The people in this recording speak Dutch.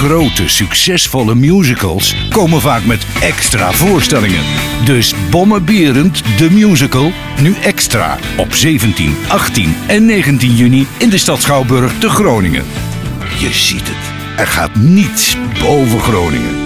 Grote succesvolle musicals komen vaak met extra voorstellingen. Dus Bommenberend, de musical, nu extra op 17, 18 en 19 juni in de stad Schouwburg te Groningen. Je ziet het, er gaat niets boven Groningen.